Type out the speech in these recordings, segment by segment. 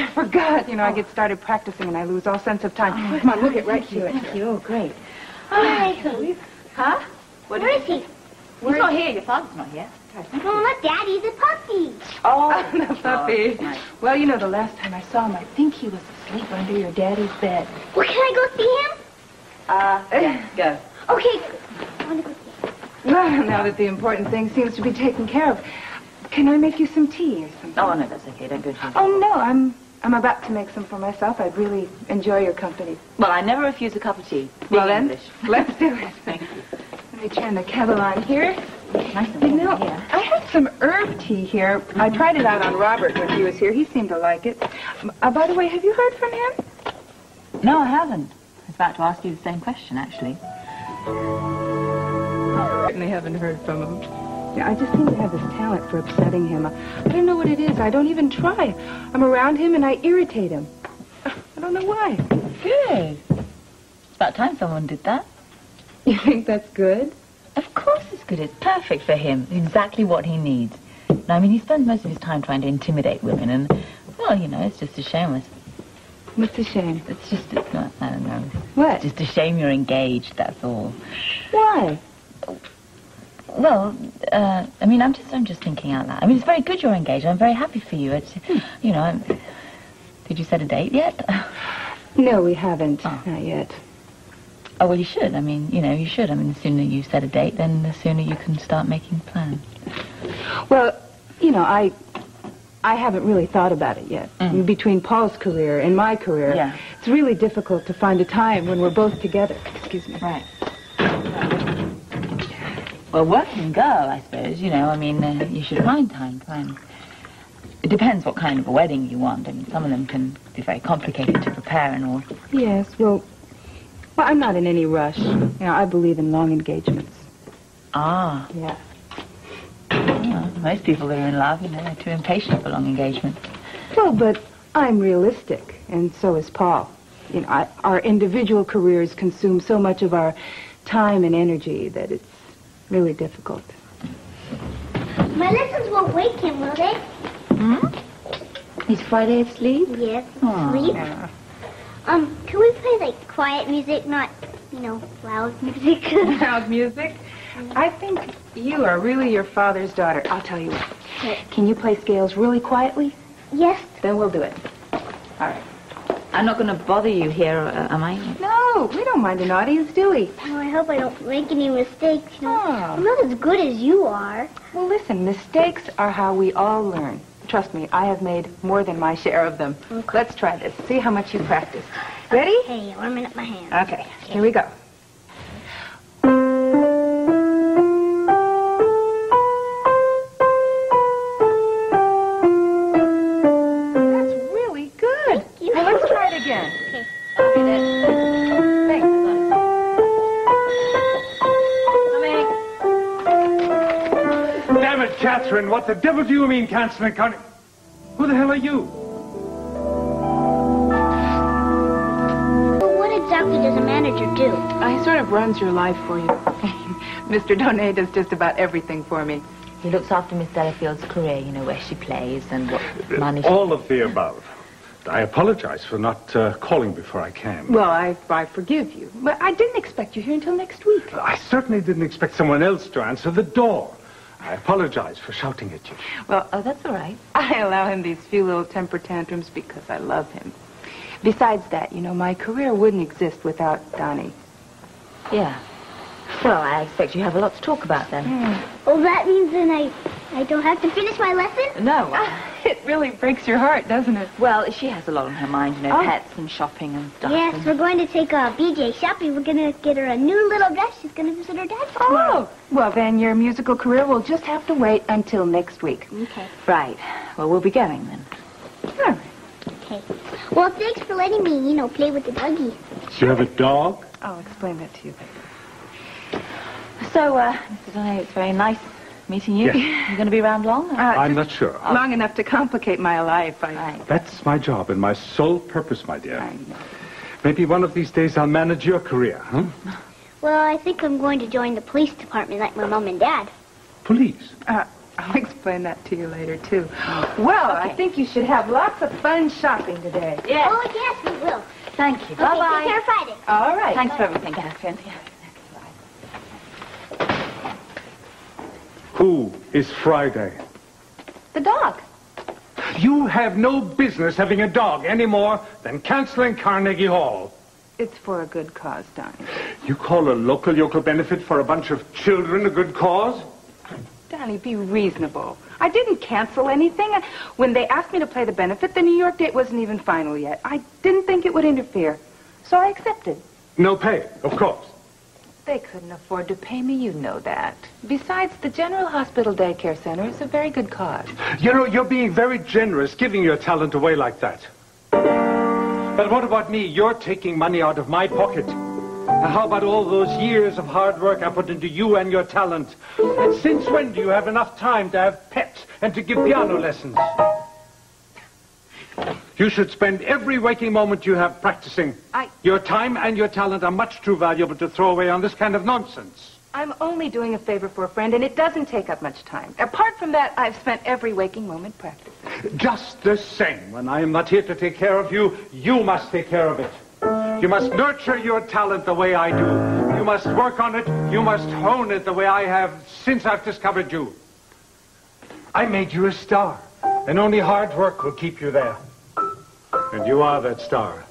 I forgot. You know, I get started practicing and I lose all sense of time. Come on, we'll get right to it. Thank you. Oh, great. Where is he? Huh? What Where is he? He's not here. Your father's not here. No, not Daddy. The puppy. Oh, the puppy. nice. Well, you know, the last time I saw him, I think he was asleep under your daddy's bed. Well, can I go see him? Uh, yeah, go. Okay. I want to go see him. Well, now that the important thing seems to be taken care of, can I make you some tea or something? Oh, no, that's okay. Don't go too Oh, no, I'm I'm about to make some for myself. I'd really enjoy your company. Well, I never refuse a cup of tea. Well, then, English. let's do it. Thank you. Let me turn the kettle on here. Nice You know, here. I had some herb tea here. I tried it out on Robert when he was here. He seemed to like it. Uh, by the way, have you heard from him? No, I haven't. I was about to ask you the same question, actually. Certainly haven't heard from him. Yeah, I just seem to have this talent for upsetting him. I don't know what it is. I don't even try. I'm around him and I irritate him. I don't know why. Good. It's about time someone did that. You think that's good? Of course it's good. It's perfect for him. Exactly what he needs. Now, I mean, he spends most of his time trying to intimidate women, and, well, you know, it's just a shame. It's, What's a shame? it's just, it's not, I don't know. What? It's just a shame you're engaged, that's all. Why? Oh, Well, uh, I mean, I'm just, I'm just thinking out loud. I mean, it's very good you're engaged. I'm very happy for you. It's, you know, I'm, did you set a date yet? No, we haven't. Oh. Not yet. Oh, well, you should. I mean, you know, you should. I mean, the sooner you set a date, then the sooner you can start making plans. Well, you know, I I haven't really thought about it yet. Mm. Between Paul's career and my career, Yeah. it's really difficult to find a time when we're both together. Excuse me. Right. Well, working girl, I suppose. You know, I mean, uh, you should find time. Find. It depends what kind of a wedding you want. I mean, some of them can be very complicated to prepare and all. Yes, well, well, I'm not in any rush. You know, I believe in long engagements. Ah, Yeah. well, most people that are in love, you know, they're too impatient for long engagements. Well, but I'm realistic, and so is Paul. You know, I, our individual careers consume so much of our time and energy that it's really difficult. My lessons won't wake him, will they? Hmm? Is Friday asleep? Yes. Aw. Sleep. Um, can we play like quiet music, not, you know, loud music? Loud music? I think you are really your father's daughter. I'll tell you what. Okay. Can you play scales really quietly? yes. Then we'll do it. All right. I'm not going to bother you here, uh, am I? No, we don't mind an audience, do we? Oh, I hope I don't make any mistakes. You know, Oh. I'm not as good as you are. Well, listen, mistakes are how we all learn. Trust me, I have made more than my share of them. Okay. Let's try this. See how much you practiced. Ready? Hey, warming up my hands. Okay, here we go. Catherine, what the devil do you mean canceling Connie? Who the hell are you? Well, what exactly does a manager do? Uh, he sort of runs your life for you. Mr. Donay does just about everything for me. He looks after Miss Delafield's career, you know, where she plays and what money she... All of the above. I apologize for not uh, calling before I came. Well, I, I forgive you. But I didn't expect you here until next week. I certainly didn't expect someone else to answer the door. I apologize for shouting at you. Well, Oh, that's all right. I allow him these few little temper tantrums because I love him. Besides that, you know, my career wouldn't exist without Donnie. Yeah. Well, I expect you have a lot to talk about then. Hmm. Well, that means then I, I don't have to finish my lesson? No. It really breaks your heart, doesn't it? Well, she has a lot on her mind, you know, Oh. pets and shopping and stuff. Yes, and- we're going to take uh, BJ shopping. We're going to get her a new little dress. She's going to visit her dad tomorrow. Oh, well, then your musical career will just have to wait until next week. Okay. Right. Well, we'll be going then. All right. Okay. Well, thanks for letting me, you know, play with the doggy. You have a dog? I'll explain that to you. Later. So, uh, Mr. Donay, it's very nice meeting you. Yes. You're going to be around long? Uh, I'm not sure. long enough to complicate my life. I, Right. That's my job and my sole purpose, my dear. I know. Maybe one of these days I'll manage your career, huh? Well, I think I'm going to join the police department like my mom and dad. Police. Uh, I'll explain that to you later, too. Well, I think you should have lots of fun shopping today. Yes. Oh, yes, we will. Thank you. Okay, take care Friday. All right. Thanks for everything, Catherine. Who is Friday? The dog. You have no business having a dog any more than canceling Carnegie Hall. It's for a good cause, Donnie. You call a local yokel benefit for a bunch of children a good cause? Donnie, be reasonable. I didn't cancel anything. When they asked me to play the benefit, the New York date wasn't even final yet. I didn't think it would interfere. So I accepted. No pay, of course. They couldn't afford to pay me, you know that. Besides, the General Hospital Daycare Center is a very good cause. You know, you're being very generous giving your talent away like that. But what about me? You're taking money out of my pocket. And how about all those years of hard work I put into you and your talent? And since when do you have enough time to have pets and to give piano lessons? You should spend every waking moment you have practicing. I- Your time and your talent are much too valuable to throw away on this kind of nonsense. I'm only doing a favor for a friend, and it doesn't take up much time. Apart from that, I've spent every waking moment practicing. Just the same, when I am not here to take care of you, you must take care of it. You must nurture your talent the way I do. You must work on it. You must hone it the way I have since I've discovered you. I made you a star, and only hard work will keep you there. And you are that star.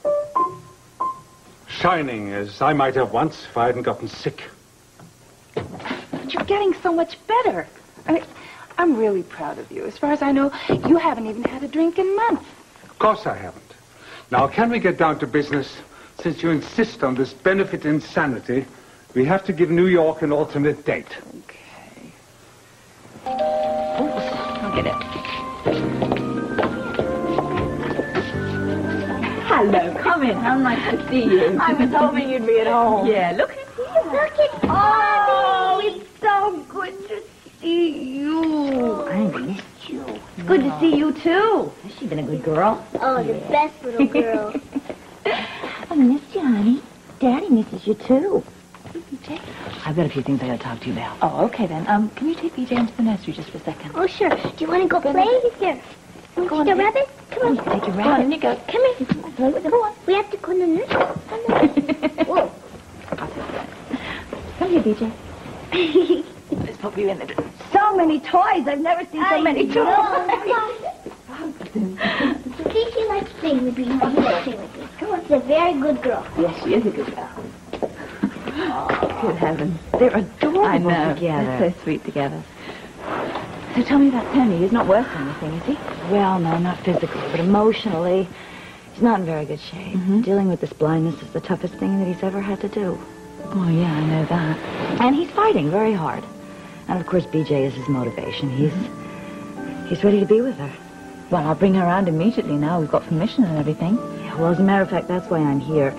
Shining as I might have once if I hadn't gotten sick. But you're getting so much better. I mean, I'm really proud of you. As far as I know, you haven't even had a drink in months. Of course I haven't. Now, can we get down to business? Since you insist on this benefit insanity, we have to give New York an alternate date. Okay. I'll get it. Hello, come in. How nice to see you. I was hoping you'd be at home. Yeah, look at Look at Oh, it's so good to see you. I missed you. Good to see you, too. Has she been a good girl? Oh, the best little girl. I missed you, honey. Daddy misses you, too. I've got a few things I gotta talk to you about. Oh, okay then. Um, can you take BJ into the nursery just for a second? Oh, sure. Do you want to go play? Here. Want to see the rabbit? Come on. Take your rabbit. on, you go. Come here. Play with them. Go on. We have to go to the nursery. Whoa. Come here, BJ. Let's pop you in the... So many toys. I've never seen so many toys. See, she likes playing with me. She likes playing with me. Come on. She's a very good girl. Yes, she is a good girl. Good heavens. They're adorable I know. together. They're so sweet together. So tell me about Tony. He's not worth anything, is he? Well, no, not physically, but emotionally, he's not in very good shape. Mm-hmm. Dealing with this blindness is the toughest thing that he's ever had to do. Oh, yeah, I know that. And he's fighting very hard. And of course, BJ is his motivation. He's he's ready to be with her. Well, I'll bring her around immediately now. We've got permission and everything. Yeah, well, as a matter of fact, that's why I'm here.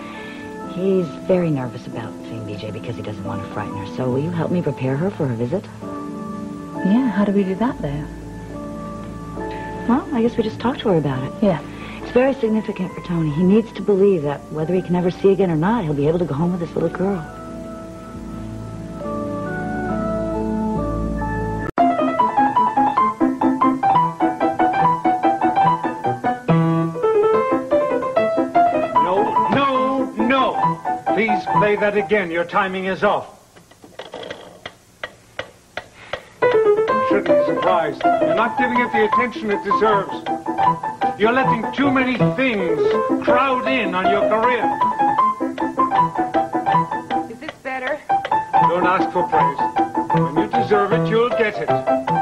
He's very nervous about seeing BJ because he doesn't want to frighten her. So will you help me prepare her for her visit? Yeah, how do we do that, there? Well, I guess we just talk to her about it. Yeah. It's very significant for Tony. He needs to believe that whether he can ever see again or not, he'll be able to go home with this little girl. No, no, no. Please play that again. Your timing is off. Surprised. You're not giving it the attention it deserves. You're letting too many things crowd in on your career. Is this better? Don't ask for praise. When you deserve it, you'll get it.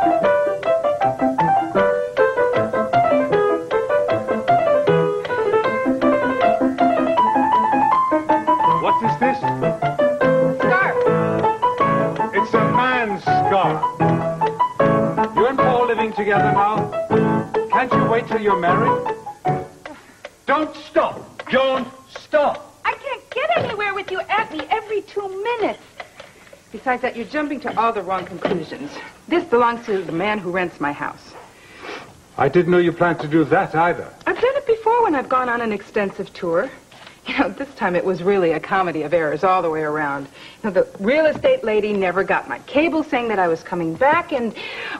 Together now. Can't you wait till you're married? Don't stop. Don't stop. I can't get anywhere with you at me every two minutes. Besides that, you're jumping to all the wrong conclusions. This belongs to the man who rents my house. I didn't know you planned to do that either. I've done it before when I've gone on an extensive tour. Know, this time it was really a comedy of errors all the way around. You know, the real estate lady never got my cable saying that I was coming back, and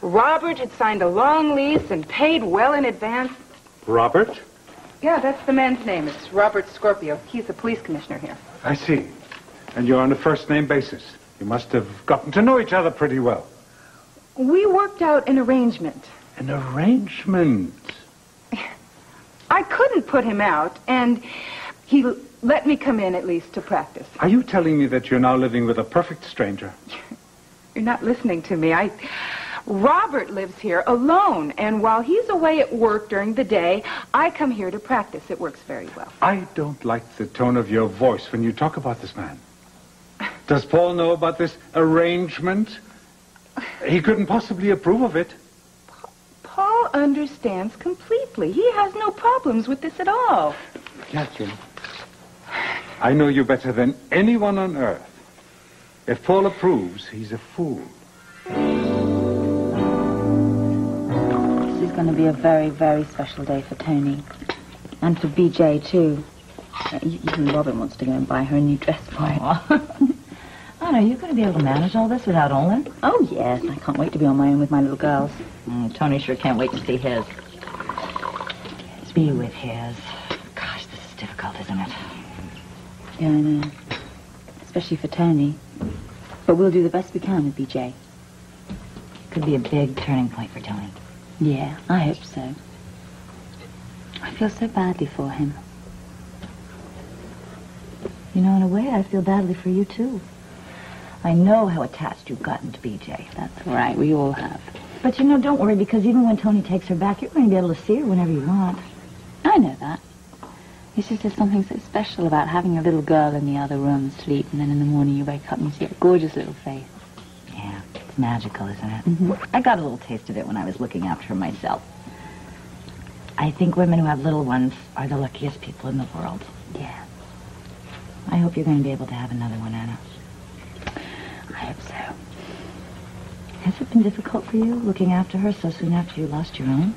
Robert had signed a long lease and paid well in advance. Robert? Yeah, that's the man's name. It's Robert Scorpio. He's the police commissioner here. I see. And you're on a first name basis. You must have gotten to know each other pretty well. We worked out an arrangement. An arrangement. I couldn't put him out, and he let me come in at least to practice. Are you telling me that you're now living with a perfect stranger? You're not listening to me. I Robert lives here alone, and while he's away at work during the day, I come here to practice. It works very well. I don't like the tone of your voice when you talk about this man. Does Paul know about this arrangement? He couldn't possibly approve of it. Paul understands completely. He has no problems with this at all. Catherine, I know you better than anyone on earth. If Paul approves, he's a fool. This is going to be a very, very special day for Tony. And for BJ, too. Even Robin wants to go and buy her a new dress for it. Oh, no, you're going to be able to manage all this without Olin? Oh, yes. I can't wait to be on my own with my little girls. Mm, Tony sure can't wait to see his. Be with his. Gosh, this is difficult, isn't it? Yeah, I know. Especially for Tony. But we'll do the best we can with BJ. Could be a big turning point for Tony. Yeah, I hope so. I feel so badly for him. You know, in a way, I feel badly for you, too. I know how attached you've gotten to BJ. That's all right. We all have. But, you know, don't worry, because even when Tony takes her back, you're going to be able to see her whenever you want. I know that. It's just there's something so special about having a little girl in the other room asleep, and then in the morning you wake up and you see her gorgeous little face. Yeah, it's magical, isn't it? I got a little taste of it when I was looking after myself. I think women who have little ones are the luckiest people in the world. Yeah, I hope you're going to be able to have another one, Anna. I hope so. Has it been difficult for you looking after her so soon after you lost your own?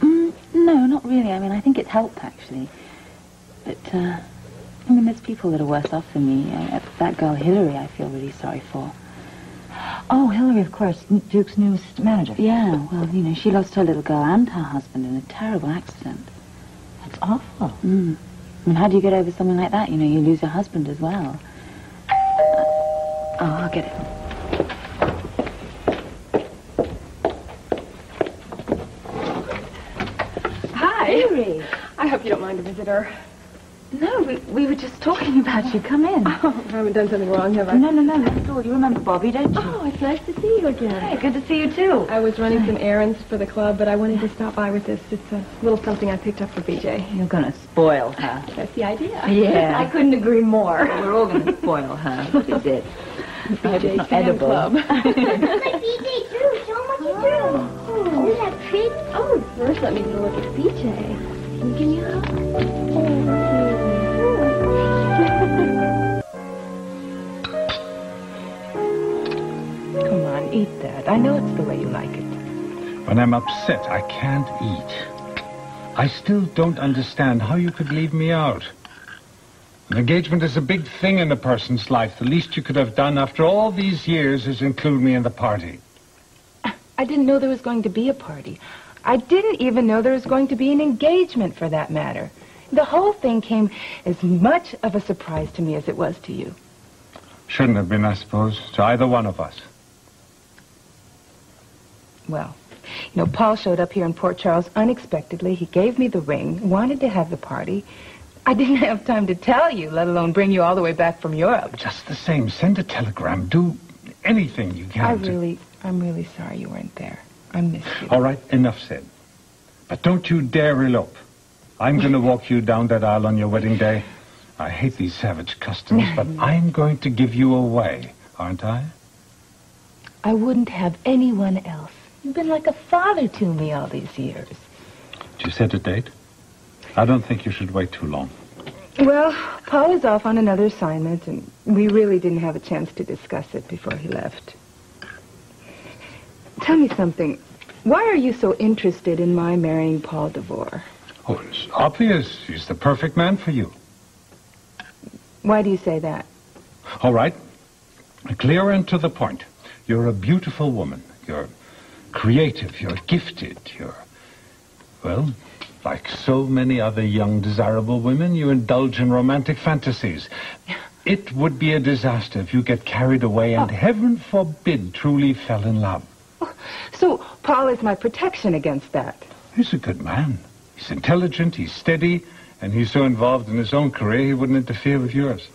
Mm, no, not really. I mean, I think it's helped, actually. But, uh, I mean, there's people that are worse off than me. Uh, that girl, Hillary, I feel really sorry for. Oh, Hillary, of course, Duke's new assistant manager. Yeah, well, you know, she lost her little girl and her husband in a terrible accident. That's awful. Mm. I mean, how do you get over something like that? You know, you lose your husband as well. Uh, oh, I'll get it. Hi. Hillary! I hope you don't mind a visitor. No, we, we were just talking about you. Come in. Oh, I haven't done something wrong, have I? No, no, no, not at all. You remember Bobby, don't you? Oh, it's nice to see you again. Hey, good to see you, too. I was running some errands for the club, but I wanted to stop by with this. It's a uh, little something I picked up for BJ. You're going to spoil her. That's the idea. Yeah. I couldn't agree more. We're all going to spoil her. What is it? I hope it's BJ not Fan edible. Club. It's like BJ too. Show him what you do. Isn't that pretty? oh, first let me get a look at BJ. Can you give that. I know it's the way you like it. When I'm upset, I can't eat. I still don't understand how you could leave me out. An engagement is a big thing in a person's life. The least you could have done after all these years is include me in the party. I didn't know there was going to be a party. I didn't even know there was going to be an engagement for that matter. The whole thing came as much of a surprise to me as it was to you. Shouldn't have been, I suppose, to either one of us. Well, you know, Paul showed up here in Port Charles unexpectedly. He gave me the ring, wanted to have the party. I didn't have time to tell you, let alone bring you all the way back from Europe. Just the same, send a telegram. Do anything you can. I to- really, I'm really sorry you weren't there. I missed you. All right, enough said. But don't you dare elope. I'm going to walk you down that aisle on your wedding day. I hate these savage customs, but I'm going to give you away, aren't I? I wouldn't have anyone else. You've been like a father to me all these years. Did you set a date? I don't think you should wait too long. Well, Paul is off on another assignment, and we really didn't have a chance to discuss it before he left. Tell me something. Why are you so interested in my marrying Paul DeVore? Oh, it's obvious. He's the perfect man for you. Why do you say that? All right. Clear and to the point. You're a beautiful woman. You're creative. You're gifted. You're, well, like so many other young, desirable women, you indulge in romantic fantasies. It would be a disaster if you get carried away and, oh. heaven forbid, truly fell in love. Oh, so Paul is my protection against that. He's a good man. He's intelligent, he's steady, and he's so involved in his own career he wouldn't interfere with yours.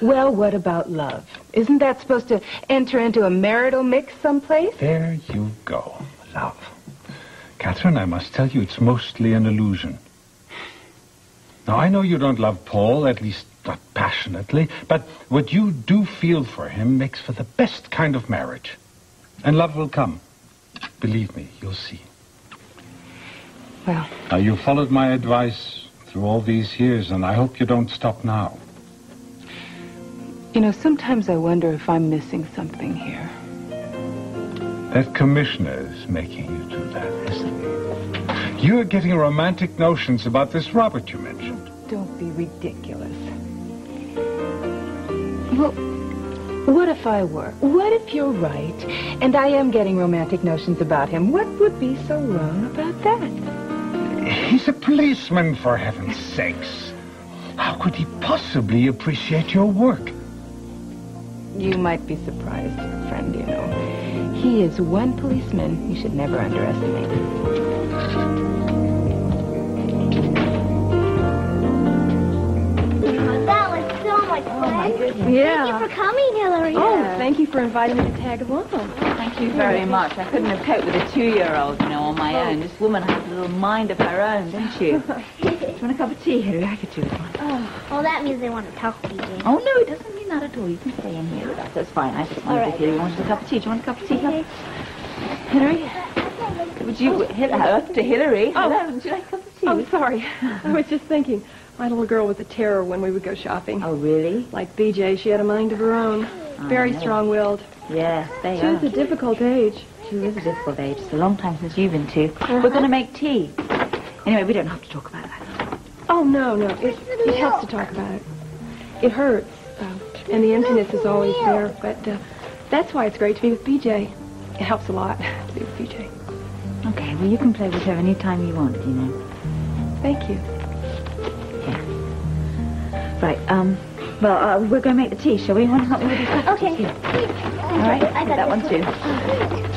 Well, what about love? Isn't that supposed to enter into a marital mix someplace? There you go, love. Catherine, I must tell you, it's mostly an illusion. Now, I know you don't love Paul, at least not passionately, but what you do feel for him makes for the best kind of marriage. And love will come. Believe me, you'll see. Well, Now, you've followed my advice through all these years, and I hope you don't stop now. You know, sometimes I wonder if I'm missing something here. That commissioner is making you do that, isn't he? You're getting romantic notions about this Robert you mentioned. Don't be ridiculous. Well, what if I were? What if you're right, and I am getting romantic notions about him? What would be so wrong about that? He's a policeman, for heaven's sakes. How could he possibly appreciate your work? You might be surprised, friend, you know. He is one policeman you should never underestimate. Oh, that was so much oh, fun. Yeah. Thank you for coming, Hillary. Oh, thank you for inviting me to tag along. Thank you very much. I couldn't have coped with a two-year-old, you know, on my own. This woman has a little mind of her own, doesn't she? Do you want a cup of tea, Hilary? I could do it. Oh, well, that means they want to talk to you. Oh, no, it doesn't that at all. You can stay in here with us. That's fine. I just wanted All to hear you wanted a cup of tea. Do you want a cup of tea? Hilary? Would you... Hil- uh, to Hilary? Hello, would you like a cup of tea? Oh, sorry. I was just thinking. My little girl was a terror when we would go shopping. Oh, really? Like BJ, she had a mind of her own. Very no. strong-willed. Yes, they She are. was a difficult age. She is a difficult age. It's a long time since you've been to. We're going to make tea. Anyway, we don't have to talk about that. Oh, no, no. It, it helps to talk about it. It hurts, uh, and the emptiness is always there. But uh, that's why it's great to be with BJ. It helps a lot to be with BJ. Okay, well, you can play with her any time you want, you know. Thank you. Yeah. Right, um, well, uh, we're going to make the tea, shall we? Want to help me with this? Okay. All right, I got that one this too.